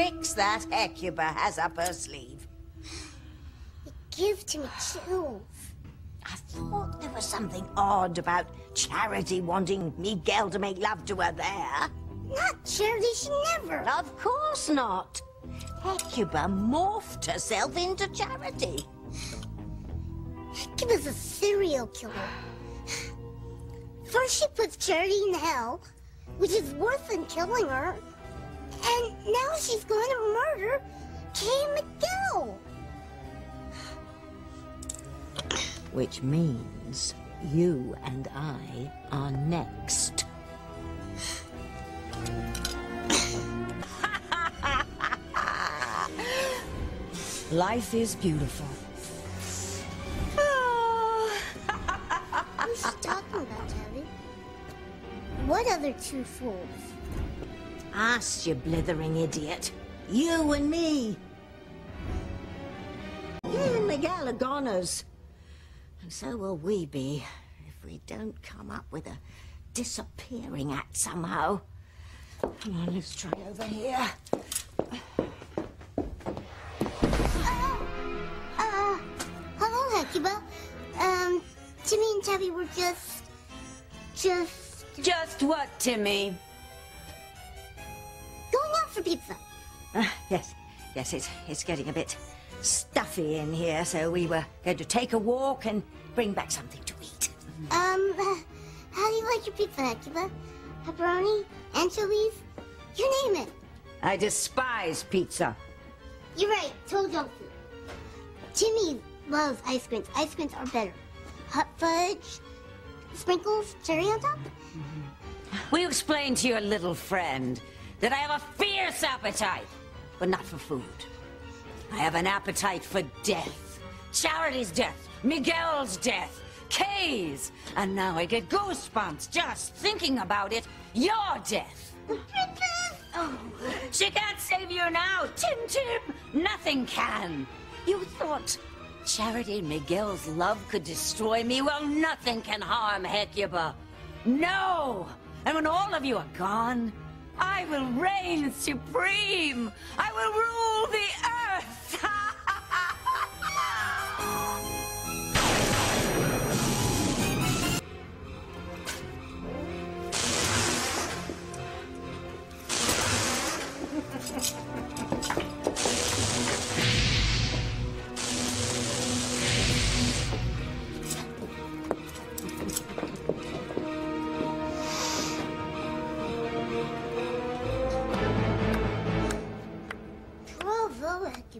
tricks that Hecuba has up her sleeve. It gives to me chills. I thought there was something odd about Charity wanting Miguel to make love to her there. Not Charity, she never. Of course not. Hecuba morphed herself into Charity. Hecuba's a serial killer. First she puts Charity in hell, which is worse than killing her. Now she's going to murder Kay Miguel. Which means you and I are next. Life is beautiful. Oh. Who's she talking about, Tabby? What other two fools? Us, you blithering idiot. You and me. You and Miguel are goners. And so will we be, if we don't come up with a disappearing act somehow. Come on, let's try over here. Uh, hello, Hecuba. Um, Timmy and Tabby were just... just... Just what, Timmy? For pizza. Uh, yes, yes, it's, it's getting a bit stuffy in here, so we were going to take a walk and bring back something to eat. Um, uh, how do you like your pizza, Hecuba? Pepperoni? Anchovies? You name it. I despise pizza. You're right, total junk food. Timmy loves ice creams. Ice creams are better. Hot fudge, sprinkles, cherry on top. Will you explain to your little friend that I have a fierce appetite, but not for food? I have an appetite for death. Charity's death, Miguel's death, Kay's, and now I get goosebumps just thinking about it. Your death. Oh, she can't save you now, Tim Tim. Nothing can. You thought Charity and Miguel's love could destroy me? Well, nothing can harm Hecuba. No! And when all of you are gone, I will reign supreme. I will rule the earth.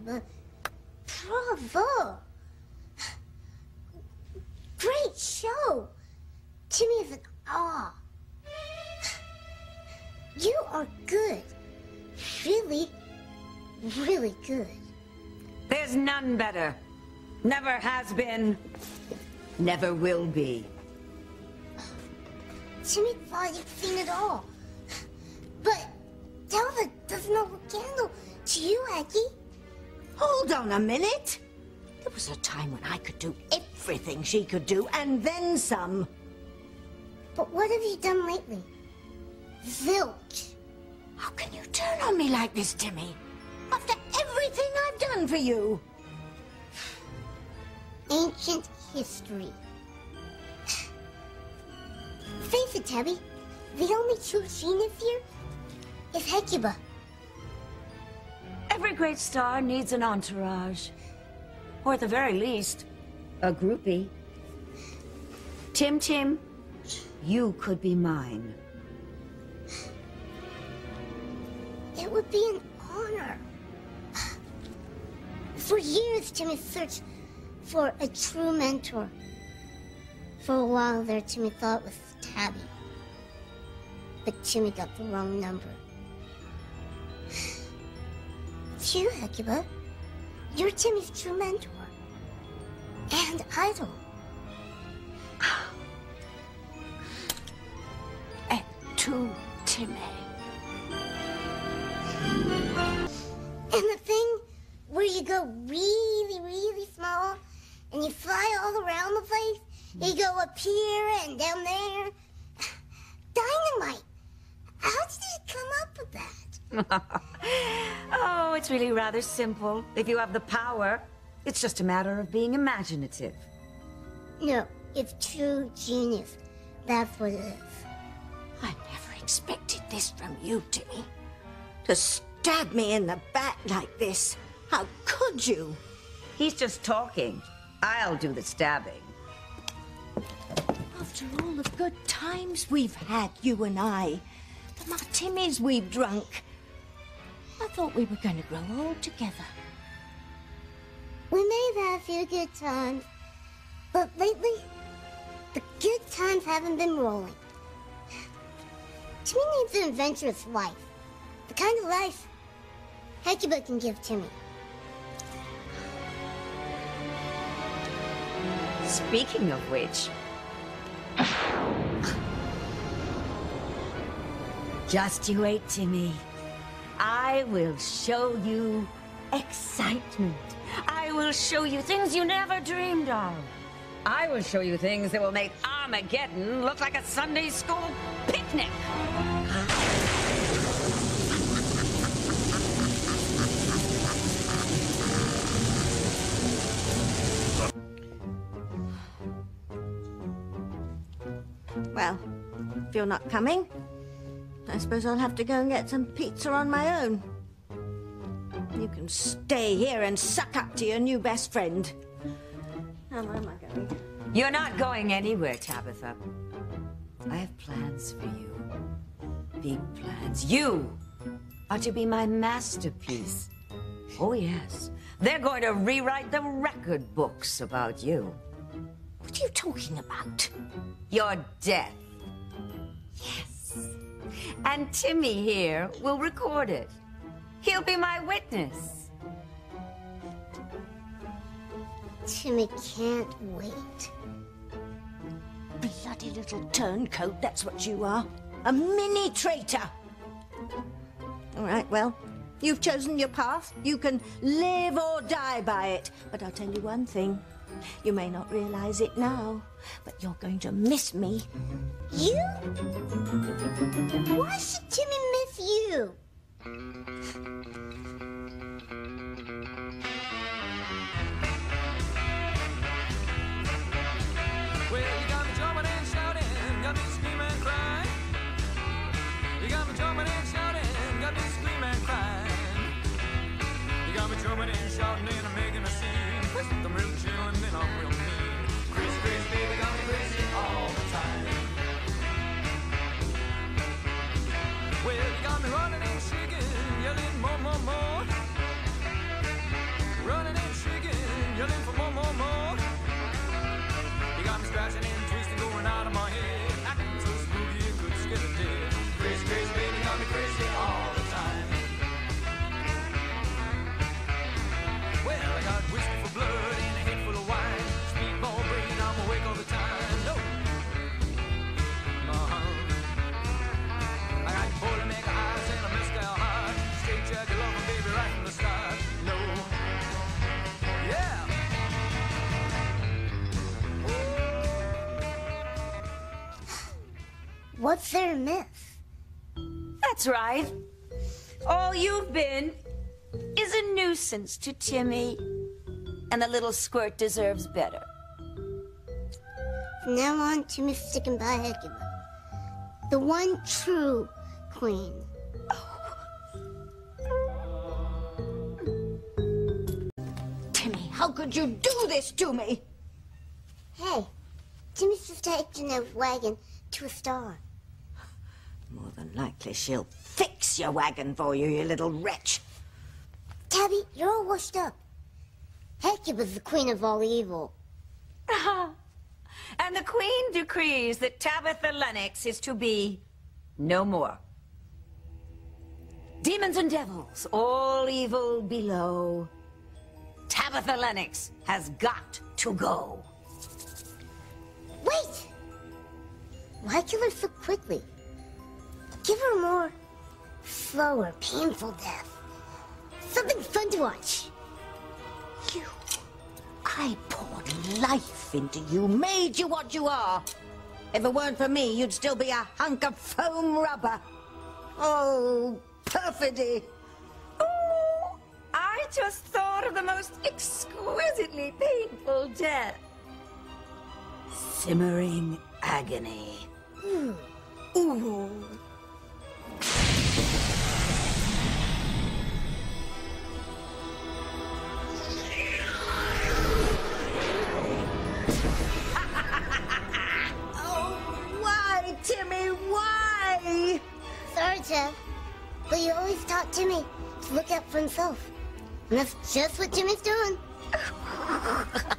Bravo, Bravo. Great show. Timmy is in awe. You are good. Really, really good. There's none better. Never has been. Never will be. Timmy thought you'd seen it all. But Delva doesn't know what candle to you, Aggie. Hold on a minute. There was a time when I could do everything she could do, and then some. But what have you done lately? Zilch. How can you turn on me like this, Timmy? After everything I've done for you. Ancient history. Face it, Tabby. The only true genius here is Hecuba. Every great star needs an entourage. Or at the very least, a groupie. Tim Tim, you could be mine. It would be an honor. For years, Timmy searched for a true mentor. For a while there, Timmy thought it was Tabby. But Timmy got the wrong number. It's you, Hecuba. You're Timmy's true mentor. And idol. And two Timmy. And the thing where you go really, really small and you fly all around the place, you go up here and down there. Dynamite! How did you come up with that? It's really rather simple. If you have the power, it's just a matter of being imaginative. No, it's true genius. That's what it is. I never expected this from you, Timmy. To stab me in the back like this. How could you? He's just talking. I'll do the stabbing. After all the good times we've had, you and I, the martinis we've drunk, thought we were going to grow old together. We may have had a few good times, but lately, the good times haven't been rolling. Timmy needs an adventurous life. The kind of life Hecuba can give Timmy. Speaking of which... Just you wait, Timmy. I will show you excitement. I will show you things you never dreamed of. I will show you things that will make Armageddon look like a Sunday school picnic. Well, if you're not coming, I suppose I'll have to go and get some pizza on my own. You can stay here and suck up to your new best friend. Where am I going? You're not going anywhere, Tabitha. I have plans for you. Big plans. You are to be my masterpiece. Oh, yes. They're going to rewrite the record books about you. What are you talking about? Your death. Yes. And Timmy here will record it. He'll be my witness. Timmy can't wait. Bloody little turncoat, that's what you are. A mini traitor. All right, well, you've chosen your path. You can live or die by it. But I'll tell you one thing. You may not realize it now, but you're going to miss me. You? Why should Timmy miss you? What's their myth? That's right. All you've been is a nuisance to Timmy. And the little squirt deserves better. From now on, Timmy's sticking by Hecuba. The one true queen. Oh. Timmy, how could you do this to me? Hey, Timmy's just taking a wagon to a star. More than likely she'll fix your wagon for you, you little wretch. Tabby, you're all washed up. Hecuba's the queen of all evil. And the Queen decrees that Tabitha Lennox is to be no more. Demons and devils, all evil below. Tabitha Lennox has got to go. Wait! Why kill her so quickly? Give her a more slower, painful death. Something fun to watch. You. I poured life into you, made you what you are. If it weren't for me, you'd still be a hunk of foam rubber. Oh, perfidy. Oh, I just thought of the most exquisitely painful death. Simmering agony. Hmm. Ooh. Look out for himself. And that's just what Jimmy's doing.